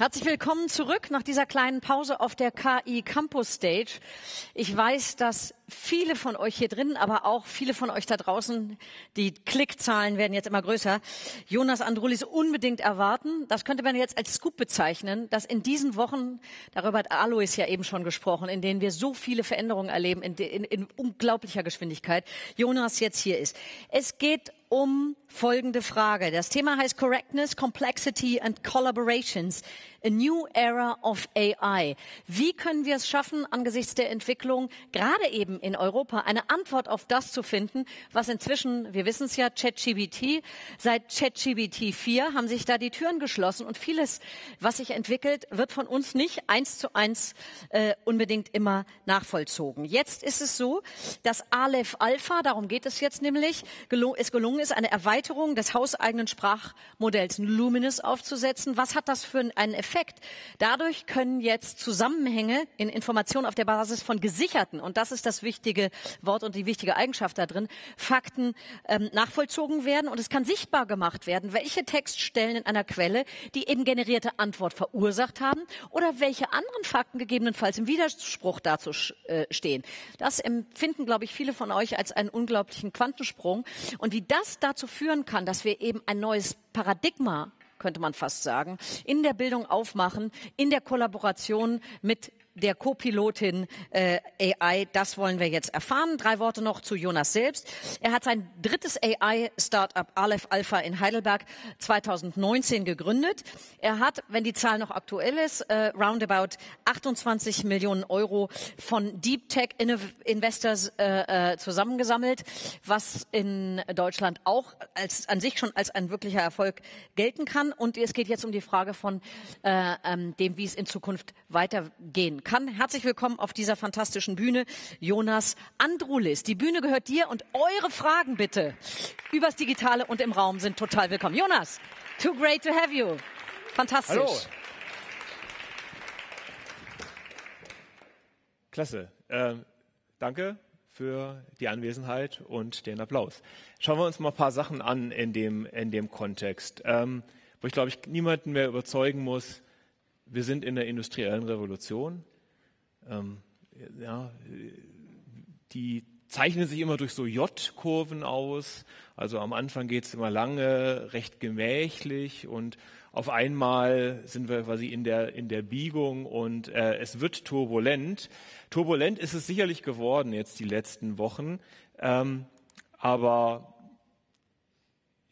Herzlich willkommen zurück nach dieser kleinen Pause auf der KI Campus Stage. Ich weiß, dass viele von euch hier drin, aber auch viele von euch da draußen, die Klickzahlen werden jetzt immer größer, Jonas Andrulis unbedingt erwarten. Das könnte man jetzt als Scoop bezeichnen, dass in diesen Wochen, darüber hat Alois ja eben schon gesprochen, in denen wir so viele Veränderungen erleben, in, in, in unglaublicher Geschwindigkeit, Jonas jetzt hier ist. Es geht um folgende Frage. Das Thema heißt Correctness, Complexity and Collaborations. A New Era of AI. Wie können wir es schaffen, angesichts der Entwicklung, gerade eben in Europa, eine Antwort auf das zu finden, was inzwischen, wir wissen es ja, ChatGBT, seit ChatGBT 4 haben sich da die Türen geschlossen und vieles, was sich entwickelt, wird von uns nicht eins zu eins äh, unbedingt immer nachvollzogen. Jetzt ist es so, dass Aleph Alpha, darum geht es jetzt nämlich, gelung, es gelungen ist, eine Erweiterung des hauseigenen Sprachmodells Luminous aufzusetzen. Was hat das für einen Effekt? Dadurch können jetzt Zusammenhänge in Informationen auf der Basis von gesicherten, und das ist das wichtige Wort und die wichtige Eigenschaft da drin, Fakten ähm, nachvollzogen werden und es kann sichtbar gemacht werden, welche Textstellen in einer Quelle die eben generierte Antwort verursacht haben oder welche anderen Fakten gegebenenfalls im Widerspruch dazu äh, stehen. Das empfinden, glaube ich, viele von euch als einen unglaublichen Quantensprung. Und wie das dazu führen kann, dass wir eben ein neues Paradigma könnte man fast sagen, in der Bildung aufmachen, in der Kollaboration mit der Co-Pilotin äh, AI. Das wollen wir jetzt erfahren. Drei Worte noch zu Jonas selbst. Er hat sein drittes AI-Startup Aleph Alpha in Heidelberg 2019 gegründet. Er hat, wenn die Zahl noch aktuell ist, äh, roundabout 28 Millionen Euro von Deep Tech Investors äh, äh, zusammengesammelt, was in Deutschland auch als, an sich schon als ein wirklicher Erfolg gelten kann. Und es geht jetzt um die Frage von äh, ähm, dem, wie es in Zukunft weitergehen kann. Herzlich willkommen auf dieser fantastischen Bühne, Jonas Andrulis. Die Bühne gehört dir und eure Fragen bitte übers Digitale und im Raum sind total willkommen. Jonas, too great to have you. Fantastisch. Hallo. Klasse. Äh, danke für die Anwesenheit und den Applaus. Schauen wir uns mal ein paar Sachen an in dem, in dem Kontext, ähm, wo ich glaube ich niemanden mehr überzeugen muss, wir sind in der industriellen Revolution ähm, ja, die zeichnen sich immer durch so J-Kurven aus. Also am Anfang geht es immer lange, recht gemächlich und auf einmal sind wir quasi in der, in der Biegung und äh, es wird turbulent. Turbulent ist es sicherlich geworden jetzt die letzten Wochen, ähm, aber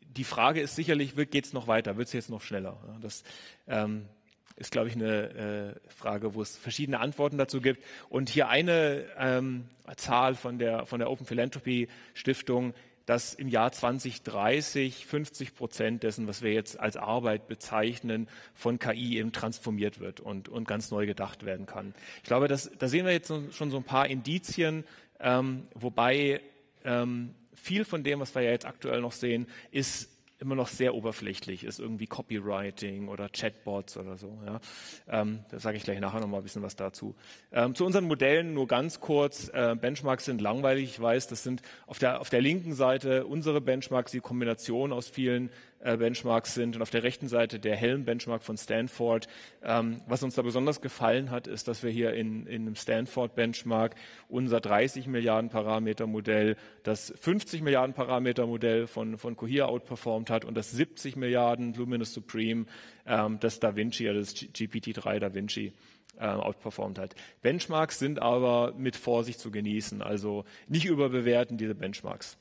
die Frage ist sicherlich, geht es noch weiter, wird es jetzt noch schneller? Das, ähm, ist, glaube ich, eine äh, Frage, wo es verschiedene Antworten dazu gibt. Und hier eine ähm, Zahl von der, von der Open Philanthropy Stiftung, dass im Jahr 2030 50 Prozent dessen, was wir jetzt als Arbeit bezeichnen, von KI eben transformiert wird und, und ganz neu gedacht werden kann. Ich glaube, das, da sehen wir jetzt schon so ein paar Indizien, ähm, wobei ähm, viel von dem, was wir ja jetzt aktuell noch sehen, ist immer noch sehr oberflächlich ist, irgendwie Copywriting oder Chatbots oder so. Ja. Ähm, da sage ich gleich nachher noch mal ein bisschen was dazu. Ähm, zu unseren Modellen nur ganz kurz. Äh, Benchmarks sind langweilig, ich weiß. Das sind auf der, auf der linken Seite unsere Benchmarks, die Kombination aus vielen Benchmarks sind und auf der rechten Seite der Helm-Benchmark von Stanford. Ähm, was uns da besonders gefallen hat, ist, dass wir hier in, in einem Stanford-Benchmark unser 30 Milliarden Parameter-Modell, das 50 Milliarden Parameter-Modell von, von Cohere outperformed hat und das 70 Milliarden Luminous Supreme, ähm, das Da Vinci, also das GPT-3 Da Vinci äh, outperformed hat. Benchmarks sind aber mit Vorsicht zu genießen, also nicht überbewerten diese Benchmarks.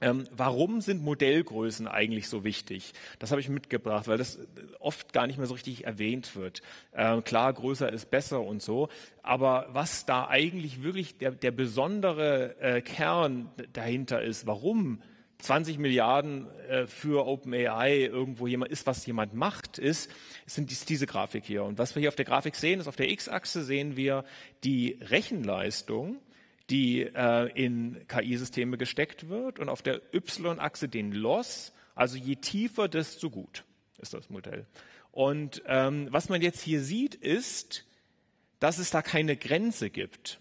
Ähm, warum sind Modellgrößen eigentlich so wichtig? Das habe ich mitgebracht, weil das oft gar nicht mehr so richtig erwähnt wird. Ähm, klar, größer ist besser und so, aber was da eigentlich wirklich der, der besondere äh, Kern dahinter ist, warum 20 Milliarden äh, für OpenAI irgendwo jemand ist, was jemand macht, ist, sind dies, diese Grafik hier. Und was wir hier auf der Grafik sehen, ist auf der X-Achse sehen wir die Rechenleistung die äh, in KI-Systeme gesteckt wird und auf der Y-Achse den Loss, also je tiefer, desto gut ist das Modell. Und ähm, was man jetzt hier sieht, ist, dass es da keine Grenze gibt.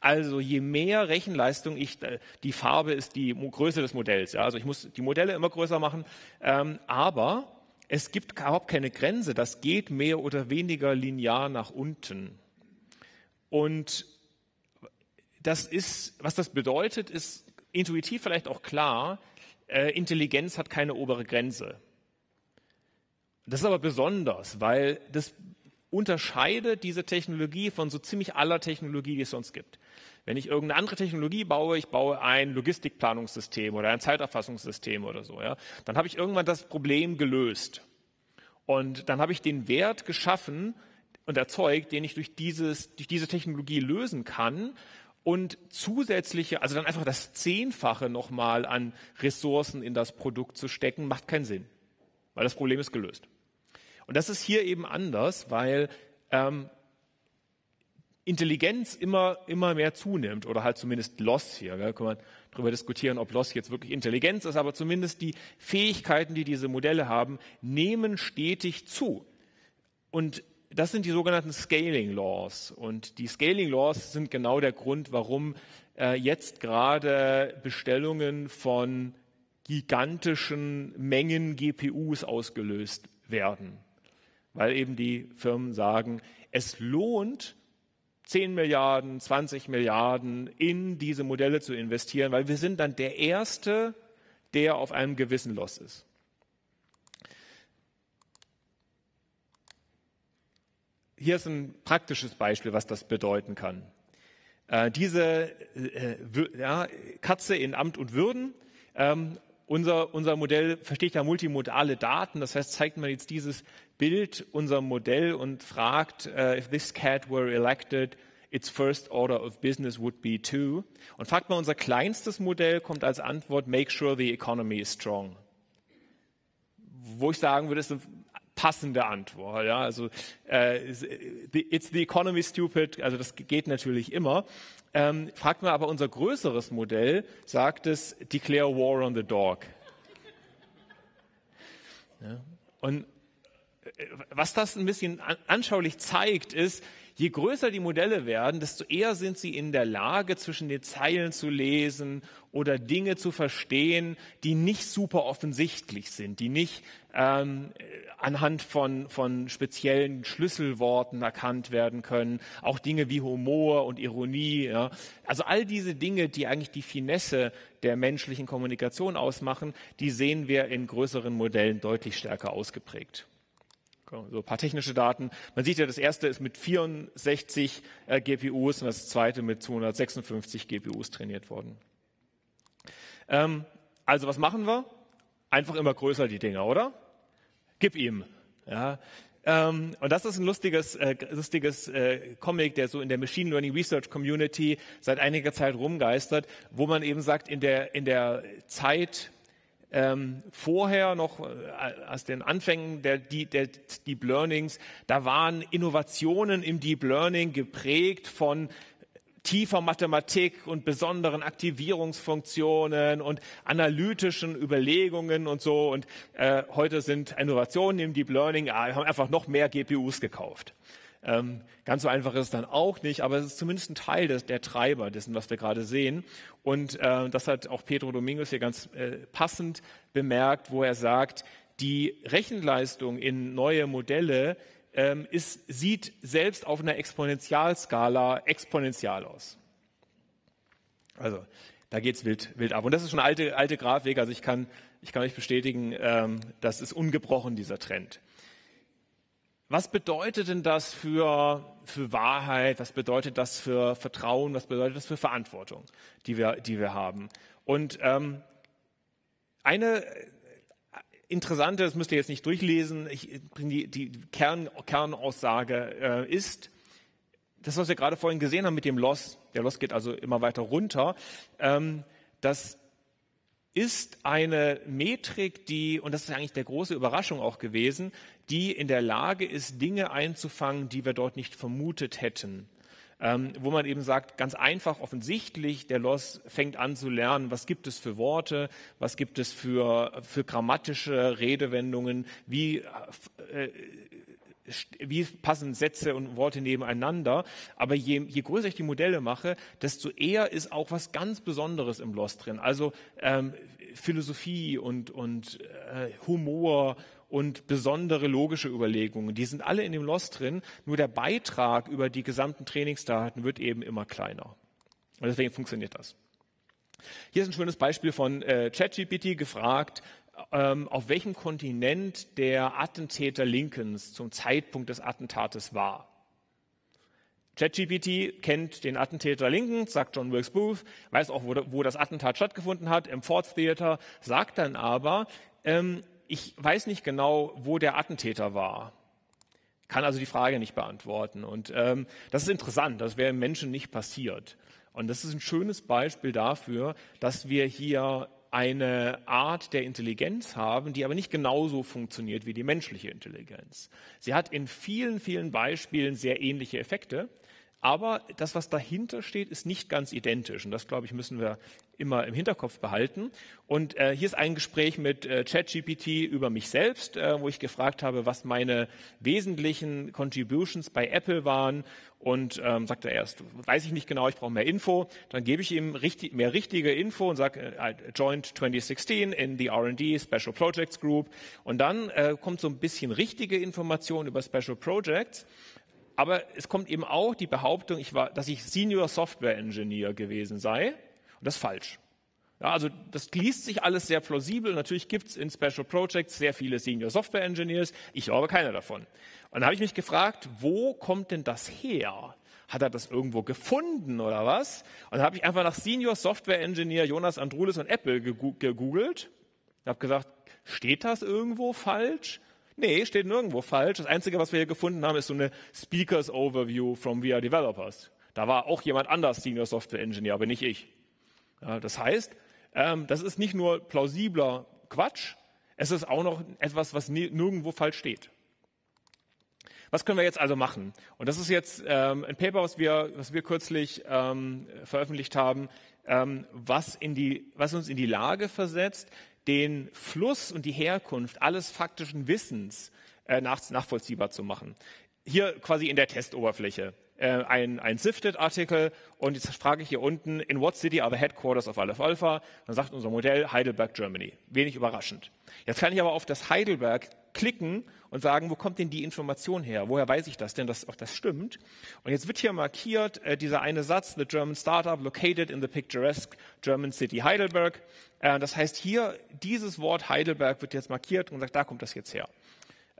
Also je mehr Rechenleistung ich, äh, die Farbe ist die Größe des Modells. Ja? Also ich muss die Modelle immer größer machen, ähm, aber es gibt überhaupt keine Grenze. Das geht mehr oder weniger linear nach unten. Und das ist, was das bedeutet, ist intuitiv vielleicht auch klar. Äh, Intelligenz hat keine obere Grenze. Das ist aber besonders, weil das unterscheidet diese Technologie von so ziemlich aller Technologie, die es sonst gibt. Wenn ich irgendeine andere Technologie baue, ich baue ein Logistikplanungssystem oder ein Zeiterfassungssystem oder so, ja, dann habe ich irgendwann das Problem gelöst. Und dann habe ich den Wert geschaffen und erzeugt, den ich durch, dieses, durch diese Technologie lösen kann und zusätzliche, also dann einfach das Zehnfache nochmal an Ressourcen in das Produkt zu stecken, macht keinen Sinn, weil das Problem ist gelöst. Und das ist hier eben anders, weil ähm, Intelligenz immer, immer mehr zunimmt oder halt zumindest Loss hier. Gell? Kann man darüber diskutieren, ob Loss jetzt wirklich Intelligenz ist, aber zumindest die Fähigkeiten, die diese Modelle haben, nehmen stetig zu. Und das sind die sogenannten Scaling Laws. Und die Scaling Laws sind genau der Grund, warum äh, jetzt gerade Bestellungen von gigantischen Mengen GPUs ausgelöst werden weil eben die Firmen sagen, es lohnt, 10 Milliarden, 20 Milliarden in diese Modelle zu investieren, weil wir sind dann der Erste, der auf einem gewissen Loss ist. Hier ist ein praktisches Beispiel, was das bedeuten kann. Äh, diese äh, ja, Katze in Amt und Würden ähm, unser, unser Modell versteht ja multimodale Daten, das heißt, zeigt man jetzt dieses Bild unserem Modell und fragt, uh, if this cat were elected, its first order of business would be to. Und fragt man unser kleinstes Modell, kommt als Antwort, make sure the economy is strong. Wo ich sagen würde, ist eine passende Antwort. Ja? Also äh, it's the economy stupid, also das geht natürlich immer. Ähm, fragt man aber unser größeres Modell, sagt es, declare war on the dog. Ja? Und äh, was das ein bisschen anschaulich zeigt, ist, je größer die Modelle werden, desto eher sind sie in der Lage, zwischen den Zeilen zu lesen oder Dinge zu verstehen, die nicht super offensichtlich sind, die nicht ähm, anhand von, von speziellen Schlüsselworten erkannt werden können. Auch Dinge wie Humor und Ironie. Ja. Also all diese Dinge, die eigentlich die Finesse der menschlichen Kommunikation ausmachen, die sehen wir in größeren Modellen deutlich stärker ausgeprägt. So ein paar technische Daten. Man sieht ja, das erste ist mit 64 äh, GPUs und das zweite mit 256 GPUs trainiert worden. Ähm, also was machen wir? Einfach immer größer die Dinger, oder? Gib ihm. Ja. Ähm, und das ist ein lustiges, äh, lustiges äh, Comic, der so in der Machine Learning Research Community seit einiger Zeit rumgeistert, wo man eben sagt, in der, in der Zeit ähm, vorher noch äh, aus den Anfängen der, der Deep Learnings, da waren Innovationen im Deep Learning geprägt von tiefer Mathematik und besonderen Aktivierungsfunktionen und analytischen Überlegungen und so. Und äh, heute sind Innovationen im Deep Learning, wir haben einfach noch mehr GPUs gekauft. Ähm, ganz so einfach ist es dann auch nicht, aber es ist zumindest ein Teil des, der Treiber dessen, was wir gerade sehen. Und äh, das hat auch Pedro Domingos hier ganz äh, passend bemerkt, wo er sagt, die Rechenleistung in neue Modelle ähm, ist, sieht selbst auf einer Exponentialskala exponentiell aus. Also da geht's wild, wild ab. Und das ist schon alte, alte Grafik, also ich kann, ich kann euch bestätigen, ähm, das ist ungebrochen, dieser Trend. Was bedeutet denn das für, für Wahrheit? Was bedeutet das für Vertrauen? Was bedeutet das für Verantwortung, die wir, die wir haben? Und ähm, eine interessante, das müsst ihr jetzt nicht durchlesen, ich die, die Kern, Kernaussage äh, ist, das, was wir gerade vorhin gesehen haben mit dem Loss, der Loss geht also immer weiter runter, ähm, das ist eine Metrik, die, und das ist eigentlich der große Überraschung auch gewesen, die in der Lage ist, Dinge einzufangen, die wir dort nicht vermutet hätten. Ähm, wo man eben sagt, ganz einfach, offensichtlich, der Loss fängt an zu lernen, was gibt es für Worte, was gibt es für, für grammatische Redewendungen, wie, äh, wie passen Sätze und Worte nebeneinander. Aber je, je größer ich die Modelle mache, desto eher ist auch was ganz Besonderes im Loss drin. Also ähm, Philosophie und, und äh, Humor und besondere logische Überlegungen. Die sind alle in dem Lost drin, nur der Beitrag über die gesamten Trainingsdaten wird eben immer kleiner. Und deswegen funktioniert das. Hier ist ein schönes Beispiel von äh, ChatGPT gefragt, ähm, auf welchem Kontinent der Attentäter Lincolns zum Zeitpunkt des Attentates war. ChatGPT kennt den Attentäter Lincoln, sagt John Wilkes Booth, weiß auch, wo, wo, das Attentat stattgefunden hat, im Ford Theater, sagt dann aber, ähm, ich weiß nicht genau, wo der Attentäter war. Kann also die Frage nicht beantworten. Und ähm, das ist interessant, das wäre Menschen nicht passiert. Und das ist ein schönes Beispiel dafür, dass wir hier eine Art der Intelligenz haben, die aber nicht genauso funktioniert wie die menschliche Intelligenz. Sie hat in vielen, vielen Beispielen sehr ähnliche Effekte, aber das, was dahinter steht, ist nicht ganz identisch. Und das, glaube ich, müssen wir immer im Hinterkopf behalten. Und äh, hier ist ein Gespräch mit äh, ChatGPT über mich selbst, äh, wo ich gefragt habe, was meine wesentlichen Contributions bei Apple waren. Und ähm, sagt er erst, weiß ich nicht genau, ich brauche mehr Info. Dann gebe ich ihm richtig, mehr richtige Info und sage, I joined 2016 in the R&D Special Projects Group. Und dann äh, kommt so ein bisschen richtige Information über Special Projects. Aber es kommt eben auch die Behauptung, ich war, dass ich Senior Software Engineer gewesen sei. Und das ist falsch. Ja, also das liest sich alles sehr plausibel. Natürlich gibt es in Special Projects sehr viele Senior Software Engineers. Ich war aber keiner davon. Und dann habe ich mich gefragt, wo kommt denn das her? Hat er das irgendwo gefunden oder was? Und dann habe ich einfach nach Senior Software Engineer Jonas Andrulis und Apple gegoogelt. Ich habe gesagt, steht das irgendwo falsch? Nee, steht nirgendwo falsch. Das Einzige, was wir hier gefunden haben, ist so eine Speakers Overview from VR Developers. Da war auch jemand anders Senior Software Engineer, aber nicht ich. Ja, das heißt, ähm, das ist nicht nur plausibler Quatsch, es ist auch noch etwas, was nirgendwo falsch steht. Was können wir jetzt also machen? Und das ist jetzt ähm, ein Paper, was wir, was wir kürzlich ähm, veröffentlicht haben, ähm, was, in die, was uns in die Lage versetzt, den Fluss und die Herkunft alles faktischen Wissens äh, nach, nachvollziehbar zu machen. Hier quasi in der Testoberfläche äh, ein, ein Sifted-Artikel und jetzt frage ich hier unten, in what city are the headquarters of Aleph Alpha? Dann sagt unser Modell Heidelberg, Germany. Wenig überraschend. Jetzt kann ich aber auf das Heidelberg klicken und sagen, wo kommt denn die Information her? Woher weiß ich das denn, dass auch das stimmt? Und jetzt wird hier markiert äh, dieser eine Satz, the German startup located in the picturesque German city Heidelberg. Äh, das heißt hier, dieses Wort Heidelberg wird jetzt markiert und sagt, da kommt das jetzt her.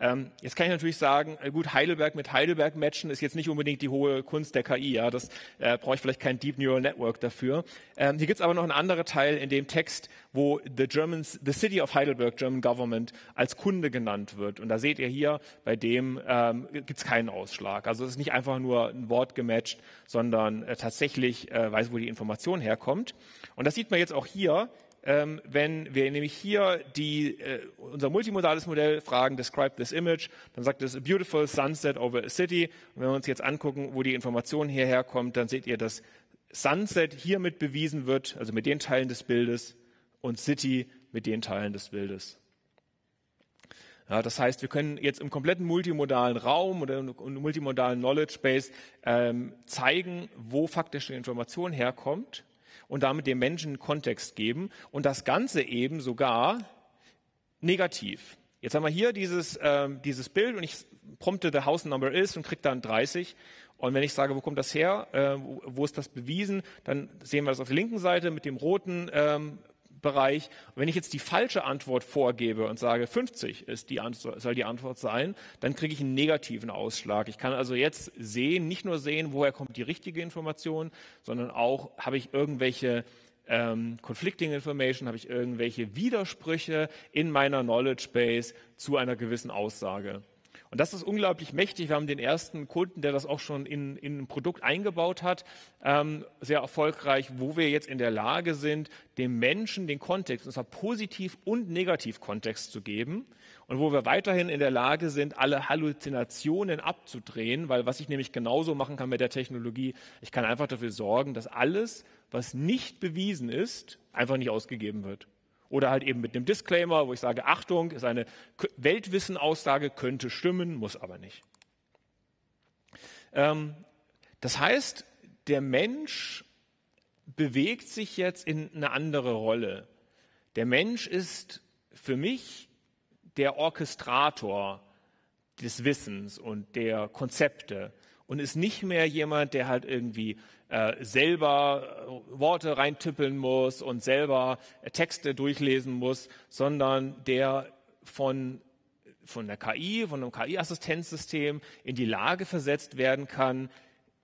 Ähm, jetzt kann ich natürlich sagen, äh, gut, Heidelberg mit Heidelberg matchen ist jetzt nicht unbedingt die hohe Kunst der KI. Ja, das äh, brauche ich vielleicht kein Deep Neural Network dafür. Ähm, hier gibt es aber noch einen anderen Teil in dem Text, wo the, Germans, the City of Heidelberg, German Government, als Kunde genannt wird. Und da seht ihr hier, bei dem ähm, gibt es keinen Ausschlag. Also es ist nicht einfach nur ein Wort gematcht, sondern äh, tatsächlich äh, weiß, wo die Information herkommt. Und das sieht man jetzt auch hier ähm, wenn wir nämlich hier die, äh, unser multimodales Modell fragen, describe this image, dann sagt es a beautiful sunset over a city. Und wenn wir uns jetzt angucken, wo die Information hierher kommt, dann seht ihr, dass Sunset hiermit bewiesen wird, also mit den Teilen des Bildes und City mit den Teilen des Bildes. Ja, das heißt, wir können jetzt im kompletten multimodalen Raum oder im multimodalen Knowledge Base ähm, zeigen, wo faktische Information herkommt und damit dem Menschen Kontext geben und das Ganze eben sogar negativ. Jetzt haben wir hier dieses, äh, dieses Bild und ich prompte, the house number is und kriege dann 30. Und wenn ich sage, wo kommt das her, äh, wo, wo, ist das bewiesen, dann sehen wir das auf der linken Seite mit dem roten ähm, Bereich. Wenn ich jetzt die falsche Antwort vorgebe und sage, 50 ist die Antwort, soll die Antwort sein, dann kriege ich einen negativen Ausschlag. Ich kann also jetzt sehen, nicht nur sehen, woher kommt die richtige Information, sondern auch, habe ich irgendwelche ähm, Conflicting Information, habe ich irgendwelche Widersprüche in meiner Knowledge Base zu einer gewissen Aussage. Und das ist unglaublich mächtig. Wir haben den ersten Kunden, der das auch schon in, in ein Produkt eingebaut hat, ähm, sehr erfolgreich, wo wir jetzt in der Lage sind, dem Menschen den Kontext, und zwar positiv und negativ Kontext zu geben. Und wo wir weiterhin in der Lage sind, alle Halluzinationen abzudrehen, weil was ich nämlich genauso machen kann mit der Technologie, ich kann einfach dafür sorgen, dass alles, was nicht bewiesen ist, einfach nicht ausgegeben wird. Oder halt eben mit einem Disclaimer, wo ich sage, Achtung, ist eine Weltwissen-Aussage, könnte stimmen, muss aber nicht. Ähm, das heißt, der Mensch bewegt sich jetzt in eine andere Rolle. Der Mensch ist für mich der Orchestrator des Wissens und der Konzepte und ist nicht mehr jemand, der halt irgendwie äh, selber äh, Worte reintippeln muss und selber äh, Texte durchlesen muss, sondern der von von der KI, von einem KI-Assistenzsystem in die Lage versetzt werden kann,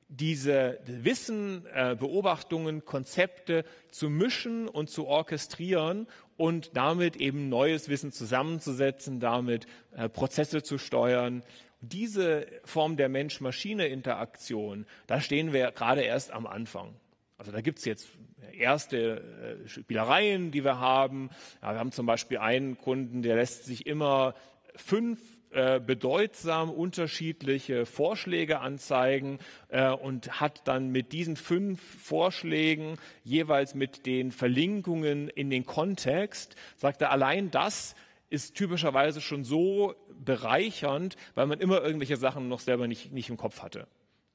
diese Wissen, äh, Beobachtungen, Konzepte zu mischen und zu orchestrieren und damit eben neues Wissen zusammenzusetzen, damit äh, Prozesse zu steuern. Diese Form der Mensch-Maschine-Interaktion, da stehen wir gerade erst am Anfang. Also da gibt es jetzt erste äh, Spielereien, die wir haben. Ja, wir haben zum Beispiel einen Kunden, der lässt sich immer fünf äh, bedeutsam unterschiedliche Vorschläge anzeigen äh, und hat dann mit diesen fünf Vorschlägen jeweils mit den Verlinkungen in den Kontext, sagt er, allein das ist typischerweise schon so bereichernd, weil man immer irgendwelche Sachen noch selber nicht, nicht im Kopf hatte.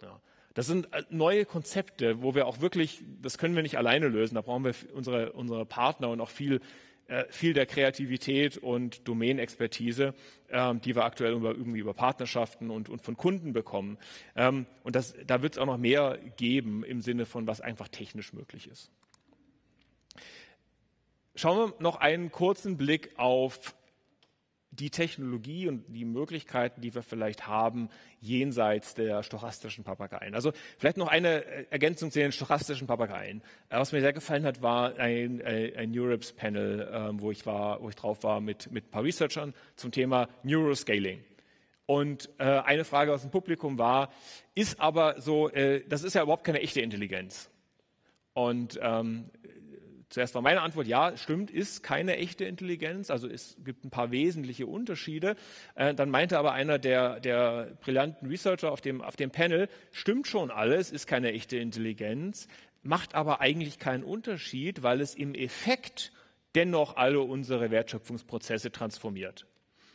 Ja. Das sind äh, neue Konzepte, wo wir auch wirklich, das können wir nicht alleine lösen, da brauchen wir unsere, unsere Partner und auch viel äh, viel der Kreativität und Domänexpertise, ähm, die wir aktuell über, irgendwie über Partnerschaften und, und von Kunden bekommen. Ähm, und das, da wird es auch noch mehr geben im Sinne von, was einfach technisch möglich ist. Schauen wir noch einen kurzen Blick auf die Technologie und die Möglichkeiten, die wir vielleicht haben, jenseits der stochastischen Papageien. Also vielleicht noch eine äh, Ergänzung zu den stochastischen Papageien. Äh, was mir sehr gefallen hat, war ein, äh, ein Europe's Panel, ähm, wo ich war, wo ich drauf war mit, mit ein paar Researchern zum Thema Neuroscaling. Und eine Frage aus dem Publikum war, ist aber so, das ist ja überhaupt keine echte Intelligenz. Und ähm, Zuerst war meine Antwort, ja, stimmt, ist keine echte Intelligenz, also es gibt ein paar wesentliche Unterschiede. Äh, dann meinte aber einer der, der brillanten Researcher auf dem, auf dem Panel, stimmt schon alles, ist keine echte Intelligenz, macht aber eigentlich keinen Unterschied, weil es im Effekt dennoch alle unsere Wertschöpfungsprozesse transformiert.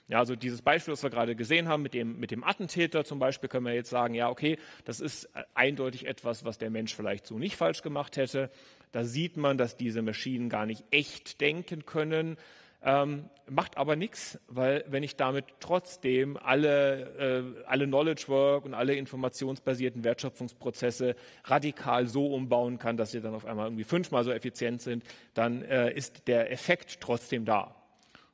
Ja, also dieses Beispiel, das wir gerade gesehen haben mit dem, mit dem Attentäter zum Beispiel, können wir jetzt sagen, ja, okay, das ist eindeutig etwas, was der Mensch vielleicht so nicht falsch gemacht hätte. Da sieht man, dass diese Maschinen gar nicht echt denken können. Ähm, macht aber nichts, weil wenn ich damit trotzdem alle, äh, alle Knowledge Work und alle informationsbasierten Wertschöpfungsprozesse radikal so umbauen kann, dass sie dann auf einmal irgendwie fünfmal so effizient sind, dann äh, ist der Effekt trotzdem da.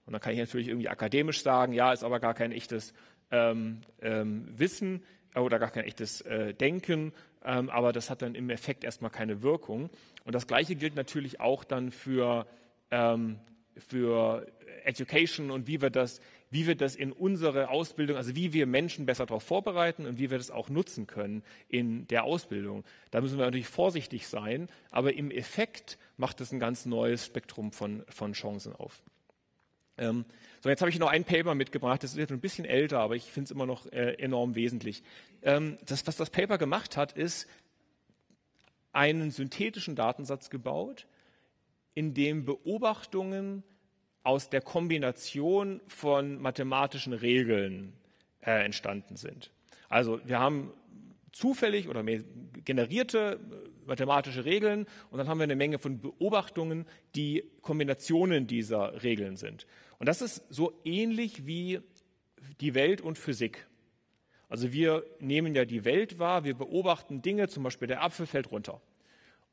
Und dann kann ich natürlich irgendwie akademisch sagen, ja, ist aber gar kein echtes ähm, ähm, Wissen oder gar kein echtes äh, Denken, ähm, aber das hat dann im Effekt erstmal keine Wirkung. Und das Gleiche gilt natürlich auch dann für, ähm, für Education und wie wir, das, wie wir das in unsere Ausbildung, also wie wir Menschen besser darauf vorbereiten und wie wir das auch nutzen können in der Ausbildung. Da müssen wir natürlich vorsichtig sein, aber im Effekt macht es ein ganz neues Spektrum von, von Chancen auf. Ähm, so, jetzt habe ich noch ein Paper mitgebracht, das ist jetzt ein bisschen älter, aber ich finde es immer noch äh, enorm wesentlich. Ähm, das, was das Paper gemacht hat, ist einen synthetischen Datensatz gebaut, in dem Beobachtungen aus der Kombination von mathematischen Regeln äh, entstanden sind. Also wir haben zufällig oder generierte äh, mathematische Regeln und dann haben wir eine Menge von Beobachtungen, die Kombinationen dieser Regeln sind. Und das ist so ähnlich wie die Welt und Physik. Also wir nehmen ja die Welt wahr, wir beobachten Dinge, zum Beispiel der Apfel fällt runter.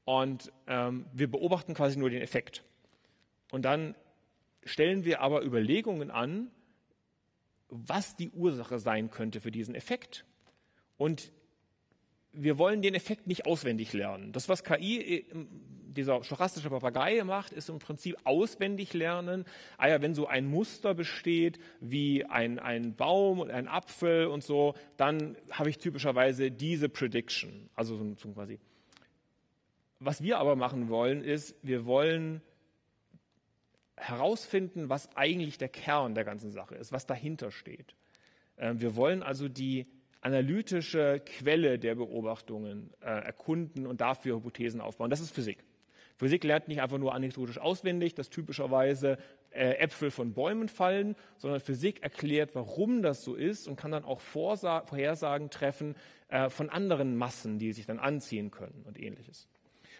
Und ähm, wir beobachten quasi nur den Effekt. Und dann stellen wir aber Überlegungen an, was die Ursache sein könnte für diesen Effekt. Und wir wollen den Effekt nicht auswendig lernen. Das, was KI, äh, dieser stochastische Papagei macht, ist im Prinzip auswendig lernen. Ah ja, wenn so ein Muster besteht wie ein, ein Baum und ein Apfel und so, dann habe ich typischerweise diese Prediction. Also so, so quasi. Was wir aber machen wollen, ist, wir wollen herausfinden, was eigentlich der Kern der ganzen Sache ist, was dahinter steht. Ähm, wir wollen also die analytische Quelle der Beobachtungen äh, erkunden und dafür Hypothesen aufbauen. Das ist Physik. Physik lernt nicht einfach nur anekdotisch auswendig, dass typischerweise äh, Äpfel von Bäumen fallen, sondern Physik erklärt, warum das so ist und kann dann auch Vorsa Vorhersagen treffen äh, von anderen Massen, die sich dann anziehen können und ähnliches.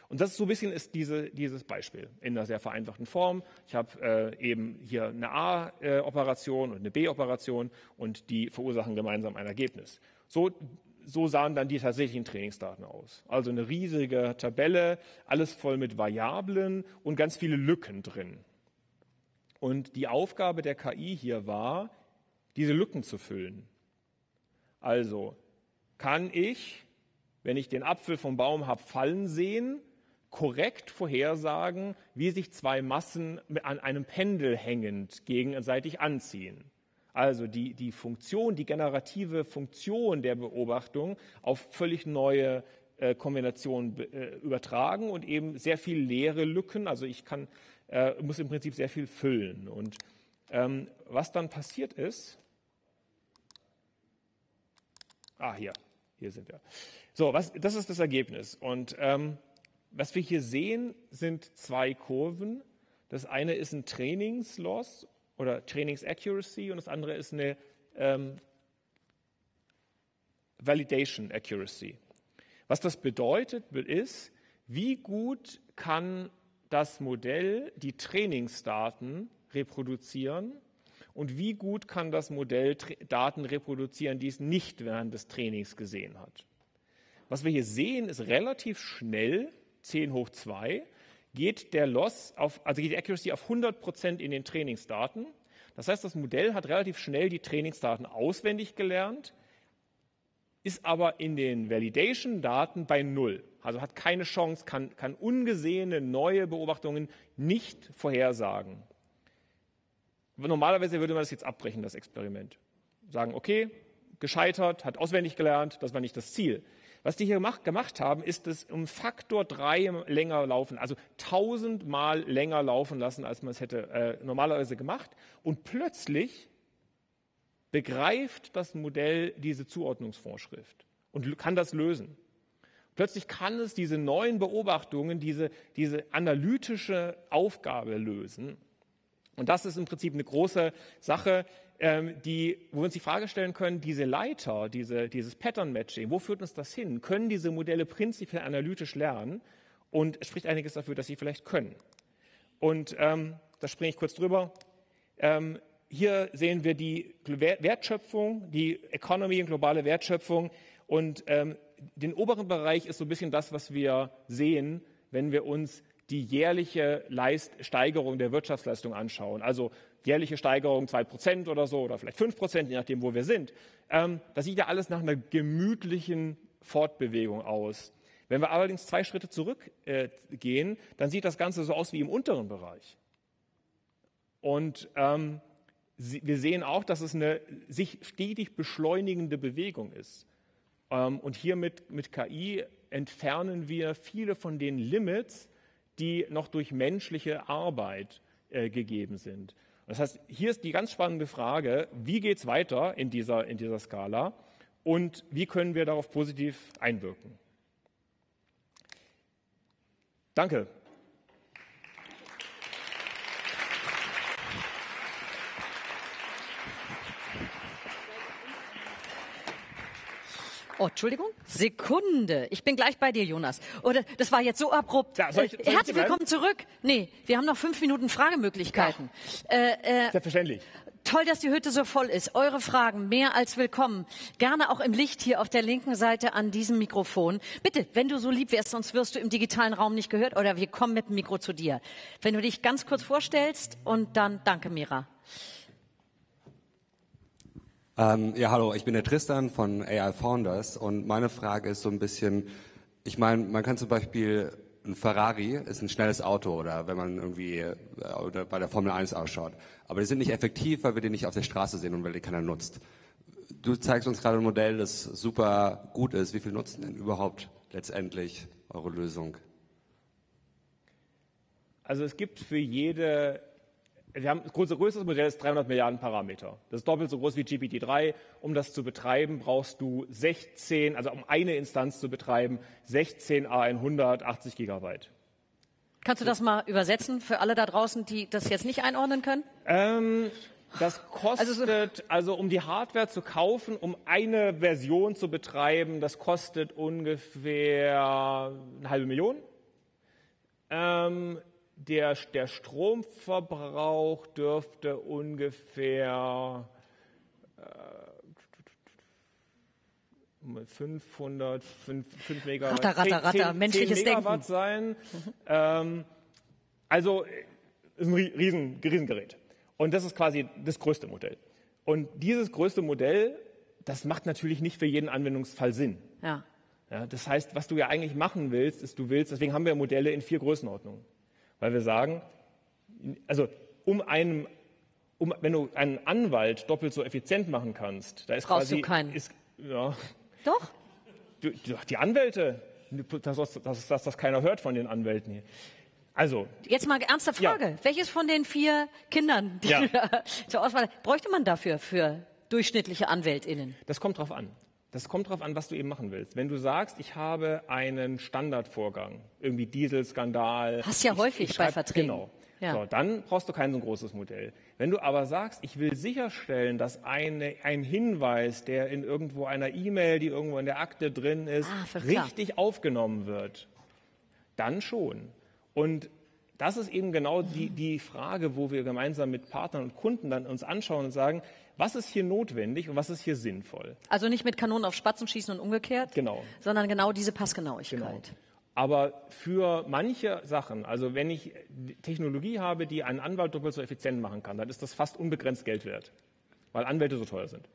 Und das ist so ein bisschen ist diese, dieses Beispiel in einer sehr vereinfachten Form. Ich habe äh, eben hier eine A-Operation und eine B-Operation und die verursachen gemeinsam ein Ergebnis. So, so sahen dann die tatsächlichen Trainingsdaten aus. Also eine riesige Tabelle, alles voll mit Variablen und ganz viele Lücken drin. Und die Aufgabe der KI hier war, diese Lücken zu füllen. Also kann ich, wenn ich den Apfel vom Baum habe fallen sehen, korrekt vorhersagen, wie sich zwei Massen an einem Pendel hängend gegenseitig anziehen. Also die, die Funktion, die generative Funktion der Beobachtung auf völlig neue äh, Kombinationen äh, übertragen und eben sehr viel leere Lücken. Also ich kann, äh, muss im Prinzip sehr viel füllen. Und ähm, was dann passiert ist, ah hier, hier sind wir. So, was, das ist das Ergebnis. Und ähm, was wir hier sehen, sind zwei Kurven. Das eine ist ein Trainingsloss oder Trainings-Accuracy und das andere ist eine ähm, Validation Accuracy. Was das bedeutet, ist, wie gut kann das Modell die Trainingsdaten reproduzieren und wie gut kann das Modell Daten reproduzieren, die es nicht während des Trainings gesehen hat. Was wir hier sehen, ist relativ schnell 10 hoch 2, geht der Loss auf, also geht die Accuracy auf 100 Prozent in den Trainingsdaten. Das heißt, das Modell hat relativ schnell die Trainingsdaten auswendig gelernt, ist aber in den Validation-Daten bei Null. Also hat keine Chance, kann, kann ungesehene neue Beobachtungen nicht vorhersagen. Normalerweise würde man das jetzt abbrechen, das Experiment. Sagen, okay, gescheitert, hat auswendig gelernt, das war nicht das Ziel. Was die hier gemacht, gemacht haben, ist es um Faktor drei länger laufen, also tausendmal länger laufen lassen, als man es hätte äh, normalerweise gemacht. Und plötzlich begreift das Modell diese Zuordnungsvorschrift und kann das lösen. Plötzlich kann es diese neuen Beobachtungen, diese, diese analytische Aufgabe lösen. Und das ist im Prinzip eine große Sache, ähm, die, wo wir uns die Frage stellen können, diese Leiter, diese, dieses Pattern Matching, wo führt uns das hin? Können diese Modelle prinzipiell analytisch lernen? Und es spricht einiges dafür, dass sie vielleicht können. Und ähm, da springe ich kurz drüber. Ähm, hier sehen wir die Wertschöpfung, die Economy und globale Wertschöpfung. Und ähm, den oberen Bereich ist so ein bisschen das, was wir sehen, wenn wir uns die jährliche Leist Steigerung der Wirtschaftsleistung anschauen. Also jährliche Steigerung zwei Prozent oder so oder vielleicht fünf Prozent, je nachdem, wo wir sind. Ähm, das sieht ja alles nach einer gemütlichen Fortbewegung aus. Wenn wir allerdings zwei Schritte zurückgehen, äh, dann sieht das Ganze so aus wie im unteren Bereich. Und ähm, wir sehen auch, dass es eine sich stetig beschleunigende Bewegung ist. Ähm, und hier mit, mit KI entfernen wir viele von den Limits, die noch durch menschliche Arbeit äh, gegeben sind. Das heißt, hier ist die ganz spannende Frage, wie geht es weiter in dieser, in dieser Skala und wie können wir darauf positiv einwirken. Danke. Oh, Entschuldigung, Sekunde. Ich bin gleich bei dir, Jonas. Oder das war jetzt so abrupt. Ja, soll ich, soll äh, Herzlich willkommen zurück. Nee, wir haben noch fünf Minuten Fragemöglichkeiten. Ja. Äh, äh, Selbstverständlich. Toll, dass die Hütte so voll ist. Eure Fragen mehr als willkommen. Gerne auch im Licht hier auf der linken Seite an diesem Mikrofon. Bitte, wenn du so lieb wärst, sonst wirst du im digitalen Raum nicht gehört oder wir kommen mit dem Mikro zu dir. Wenn du dich ganz kurz vorstellst und dann danke, Mira. Ähm, ja, hallo, ich bin der Tristan von AI Founders und meine Frage ist so ein bisschen, ich meine, man kann zum Beispiel ein Ferrari ist ein schnelles Auto oder wenn man irgendwie äh, bei der Formel 1 ausschaut. Aber die sind nicht effektiv, weil wir die nicht auf der Straße sehen und weil die keiner nutzt. Du zeigst uns gerade ein Modell, das super gut ist. Wie viel nutzen denn überhaupt letztendlich eure Lösung? Also es gibt für jede wir haben, unser größtes Modell ist 300 Milliarden Parameter. Das ist doppelt so groß wie GPT-3. Um das zu betreiben, brauchst du 16, also um eine Instanz zu betreiben, 16 A100, 80 Gigabyte. Kannst du das mal übersetzen für alle da draußen, die das jetzt nicht einordnen können? Ähm, das kostet, also, also, um die Hardware zu kaufen, um eine Version zu betreiben, das kostet ungefähr eine halbe Million. Ähm, der, der Stromverbrauch dürfte ungefähr äh, 500, 5, 5 Megawatt, Ratter, ratter, ratter, 10, 10 menschliches Megawatt Denken. sein. Ähm, also äh, ist ein Rie- riesen, Riesengerät. Und das ist quasi das größte Modell. Und dieses größte Modell, das macht natürlich nicht für jeden Anwendungsfall Sinn. Ja. Ja, das heißt, was du ja eigentlich machen willst, ist, du willst, deswegen haben wir Modelle in vier Größenordnungen. Weil wir sagen, also um einen, um, wenn du einen Anwalt doppelt so effizient machen kannst, da ist Brauchst quasi, du keinen. Ist, ja, Doch? du, die Anwälte, dass das, dass, dass das keiner hört von den Anwälten hier. Also, Jetzt mal ernste Ja. Frage. Welches von den vier Kindern, die Ja. zur Auswahl bräuchte man dafür für durchschnittliche AnwältInnen? Das kommt drauf an. Das kommt drauf an, was du eben machen willst. Wenn du sagst, ich habe einen Standardvorgang, irgendwie Dieselskandal. Hast ja ich, häufig ich bei Verträgen. Genau. Ja. So, dann brauchst du kein so großes Modell. Wenn du aber sagst, ich will sicherstellen, dass eine, ein Hinweis, der in irgendwo einer E-Mail, die irgendwo in der Akte drin ist, Ah, richtig aufgenommen wird, dann schon. Und das ist eben genau die, die Frage, wo wir gemeinsam mit Partnern und Kunden dann uns anschauen und sagen, was ist hier notwendig und was ist hier sinnvoll? Also nicht mit Kanonen auf Spatzen schießen und umgekehrt, Genau. sondern genau diese Passgenauigkeit. Genau. Aber für manche Sachen, also wenn ich Technologie habe, die einen Anwalt doppelt so effizient machen kann, dann ist das fast unbegrenzt Geld wert, weil Anwälte so teuer sind.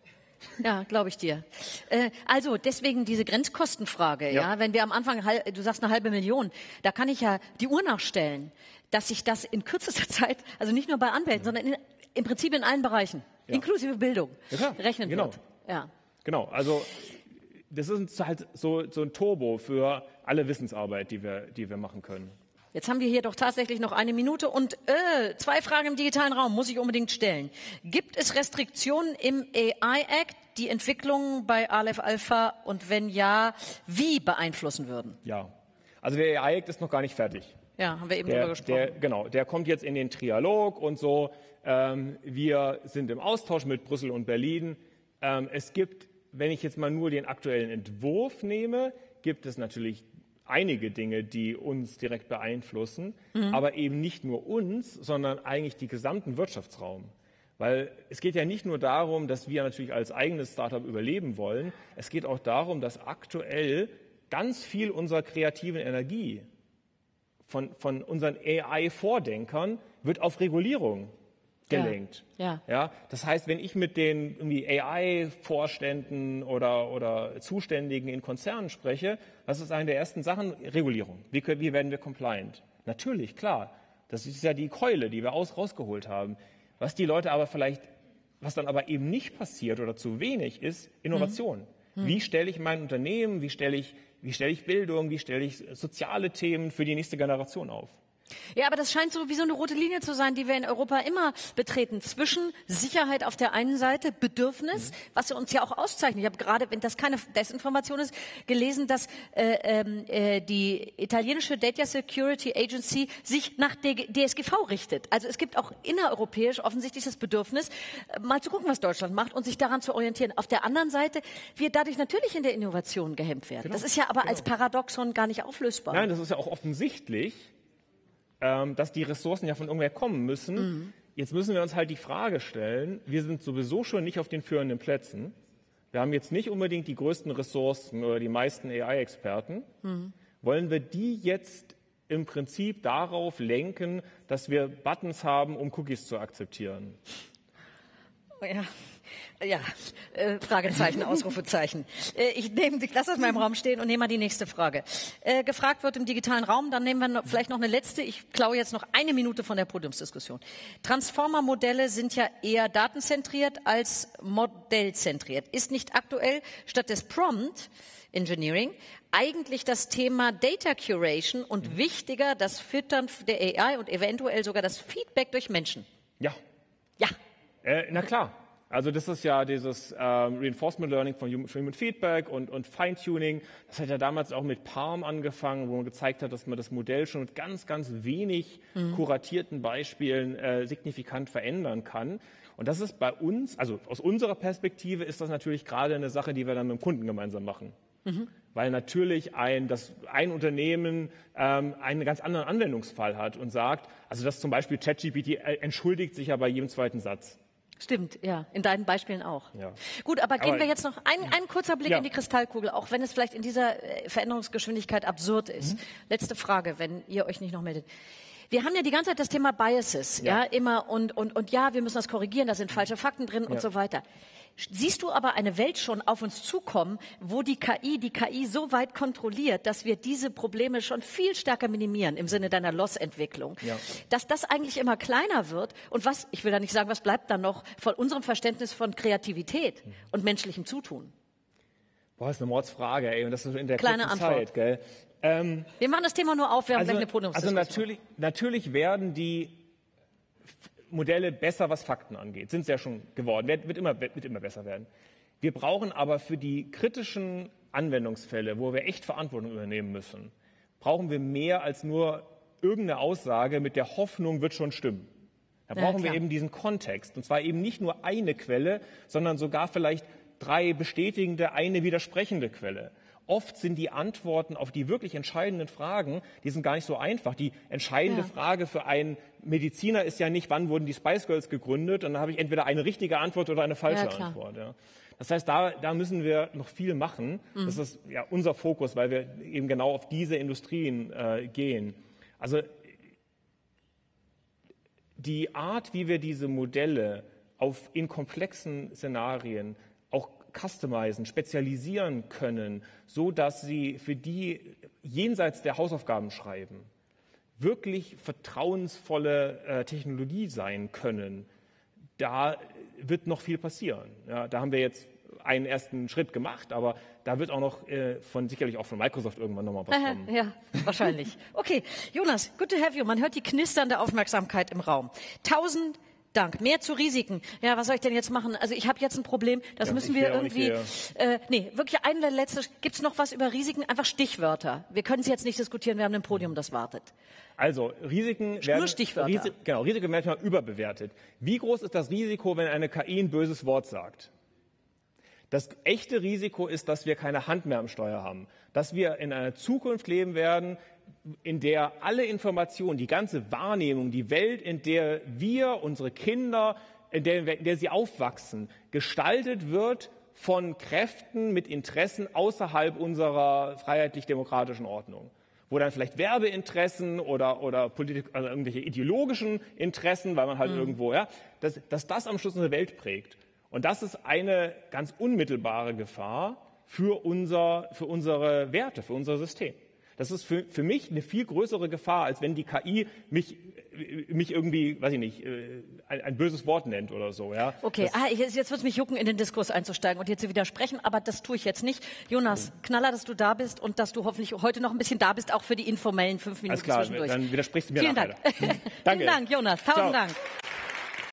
Ja, glaube ich dir. Äh, also deswegen diese Grenzkostenfrage. Ja. Ja. wenn wir am Anfang, du sagst eine halbe Million, da kann ich ja die Uhr nachstellen, dass sich das in kürzester Zeit, also nicht nur bei Anwälten, sondern in, im Prinzip in allen Bereichen, inklusive Bildung, Ja, rechnen Genau. wird. Ja. Genau, also das ist halt so, so ein Turbo für alle Wissensarbeit, die wir, die wir machen können. Jetzt haben wir hier doch tatsächlich noch eine Minute und äh, zwei Fragen im digitalen Raum muss ich unbedingt stellen. Gibt es Restriktionen im AI Act, die Entwicklungen bei Aleph Alpha und wenn ja, wie beeinflussen würden? Ja, also der AI Act ist noch gar nicht fertig. Ja, haben wir eben Der, gesprochen. der, genau, der kommt jetzt in den Trialog und so. Ähm, wir sind im Austausch mit Brüssel und Berlin. Ähm, es gibt, wenn ich jetzt mal nur den aktuellen Entwurf nehme, gibt es natürlich einige Dinge, die uns direkt beeinflussen, Mhm. aber eben nicht nur uns, sondern eigentlich die gesamten Wirtschaftsraum. Weil es geht ja nicht nur darum, dass wir natürlich als eigenes Startup überleben wollen, es geht auch darum, dass aktuell ganz viel unserer kreativen Energie von, von unseren AI-Vordenkern wird auf Regulierung gelenkt. Ja. Ja, das heißt, wenn ich mit den irgendwie AI-Vorständen oder, oder Zuständigen in Konzernen spreche, was ist eine der ersten Sachen? Regulierung. Wie, können- wie werden wir compliant? Natürlich, klar. Das ist ja die Keule, die wir aus, rausgeholt haben. Was die Leute aber vielleicht, was dann aber eben nicht passiert oder zu wenig ist, Innovation. Wie stelle ich mein Unternehmen, wie stelle ich, wie stelle ich Bildung, wie stelle ich soziale Themen für die nächste Generation auf? Ja, aber das scheint so wie so eine rote Linie zu sein, die wir in Europa immer betreten. Zwischen Sicherheit auf der einen Seite, Bedürfnis, was uns ja auch auszeichnet. Ich habe gerade, wenn das keine Desinformation ist, gelesen, dass äh, ähm, äh, die italienische Data Security Agency sich nach DSGV richtet. Also es gibt auch innereuropäisch offensichtlich das Bedürfnis, äh, mal zu gucken, was Deutschland macht und sich daran zu orientieren. Auf der anderen Seite wird dadurch natürlich in der Innovation gehemmt werden. Das ist ja aber als Paradoxon gar nicht auflösbar. Nein, das ist ja auch offensichtlich, ähm, dass die Ressourcen ja von irgendwer kommen müssen. Jetzt müssen wir uns halt die Frage stellen, wir sind sowieso schon nicht auf den führenden Plätzen. Wir haben jetzt nicht unbedingt die größten Ressourcen oder die meisten AI-Experten. Wollen wir die jetzt im Prinzip darauf lenken, dass wir Buttons haben, um Cookies zu akzeptieren? Ja, ja. Äh, Fragezeichen, Ausrufezeichen. Äh, ich nehme, ich lasse das mal im Raum stehen und nehme mal die nächste Frage. Äh, gefragt wird im digitalen Raum, dann nehmen wir noch, vielleicht noch eine letzte. Ich klaue jetzt noch eine Minute von der Podiumsdiskussion. Transformer-Modelle sind ja eher datenzentriert als modellzentriert. Ist nicht aktuell statt des Prompt Engineering eigentlich das Thema Data Curation und wichtiger das Füttern der AI und eventuell sogar das Feedback durch Menschen? Ja, Ja. Äh, na klar. Also das ist ja dieses ähm, Reinforcement Learning von Human, Feedback und, und Feintuning. Das hat ja damals auch mit Palm angefangen, wo man gezeigt hat, dass man das Modell schon mit ganz, ganz wenig kuratierten Beispielen äh, signifikant verändern kann. Und das ist bei uns, also aus unserer Perspektive ist das natürlich gerade eine Sache, die wir dann mit dem Kunden gemeinsam machen. Mhm. Weil natürlich ein, das, ein Unternehmen ähm, einen ganz anderen Anwendungsfall hat und sagt, also dass zum Beispiel ChatGPT äh, entschuldigt sich ja bei jedem zweiten Satz. Stimmt, ja, in deinen Beispielen auch. Ja. Gut, aber gehen aber, wir jetzt noch ein, ein kurzer Blick ja. in die Kristallkugel, auch wenn es vielleicht in dieser äh, Veränderungsgeschwindigkeit absurd ist. Mhm. Letzte Frage, wenn ihr euch nicht noch meldet. Wir haben ja die ganze Zeit das Thema Biases, ja, ja immer und, und, und ja, wir müssen das korrigieren, da sind falsche Fakten drin ja. und so weiter. Siehst du aber eine Welt schon auf uns zukommen, wo die KI die KI so weit kontrolliert, dass wir diese Probleme schon viel stärker minimieren im Sinne deiner Loss-Entwicklung? Ja. Dass das eigentlich immer kleiner wird und was, ich will da nicht sagen, was bleibt dann noch von unserem Verständnis von Kreativität mhm. und menschlichem Zutun? Boah, das ist eine Mordsfrage, ey, und das ist in der Kleine kurzen Antwort. Zeit, gell? Ähm, wir machen das Thema nur auf, wir haben also, gleich eine Podiumsdiskussion. Also natürlich, natürlich werden die Modelle besser, was Fakten angeht. Sind sie ja schon geworden. Wird, wird, immer, wird immer besser werden. Wir brauchen aber für die kritischen Anwendungsfälle, wo wir echt Verantwortung übernehmen müssen, brauchen wir mehr als nur irgendeine Aussage mit der Hoffnung, wird schon stimmen. Da brauchen ja, wir eben diesen Kontext. Und zwar eben nicht nur eine Quelle, sondern sogar vielleicht drei bestätigende, eine widersprechende Quelle. Oft sind die Antworten auf die wirklich entscheidenden Fragen, die sind gar nicht so einfach. Die entscheidende ja. Frage für einen Mediziner ist ja nicht, wann wurden die Spice Girls gegründet? Und dann habe ich entweder eine richtige Antwort oder eine falsche ja, Antwort. Ja. Das heißt, da, da müssen wir noch viel machen. Mhm. Das ist ja unser Fokus, weil wir eben genau auf diese Industrien äh, gehen. Also die Art, wie wir diese Modelle auf, in komplexen Szenarien auch customizen, spezialisieren können, so dass sie für die jenseits der Hausaufgaben schreiben wirklich vertrauensvolle äh, Technologie sein können, da wird noch viel passieren. Ja, da haben wir jetzt einen ersten Schritt gemacht, aber da wird auch noch äh, von sicherlich auch von Microsoft irgendwann nochmal was kommen. ja, wahrscheinlich. Okay, Jonas, good to have you. Man hört die knisternde Aufmerksamkeit im Raum. Tausend Dank. Mehr zu Risiken. Ja, was soll ich denn jetzt machen? Also ich habe jetzt ein Problem, das ja, müssen wir irgendwie. Äh, nee, wirklich ein letztes. Gibt es noch was über Risiken? Einfach Stichwörter. Wir können es jetzt nicht diskutieren, wir haben ein Podium, das wartet. Also Risiken werden, Nur Stichwörter. Risi genau, Risiken werden manchmal überbewertet. Wie groß ist das Risiko, wenn eine KI ein böses Wort sagt? Das echte Risiko ist, dass wir keine Hand mehr am Steuer haben, dass wir in einer Zukunft leben werden, in der alle Informationen, die ganze Wahrnehmung, die Welt, in der wir, unsere Kinder, in der, in der sie aufwachsen, gestaltet wird von Kräften mit Interessen außerhalb unserer freiheitlich-demokratischen Ordnung. Wo dann vielleicht Werbeinteressen oder, oder Politik, also irgendwelche ideologischen Interessen, weil man halt mhm. irgendwo, ja, dass, dass das am Schluss unsere Welt prägt. Und das ist eine ganz unmittelbare Gefahr für, unser, für unsere Werte, für unser System. Das ist für, für mich eine viel größere Gefahr, als wenn die KI mich, mich irgendwie, weiß ich nicht, äh, ein, ein böses Wort nennt oder so. Ja? Okay, ah, jetzt, jetzt wird es mich jucken, in den Diskurs einzusteigen und hier zu widersprechen, aber das tue ich jetzt nicht. Jonas, Knaller, dass du da bist und dass du hoffentlich heute noch ein bisschen da bist, auch für die informellen fünf Minuten Alles klar, zwischendurch. dann widersprichst du mir Vielen. Dank. Danke. Vielen Dank, Jonas. Tausend Ciao. Dank.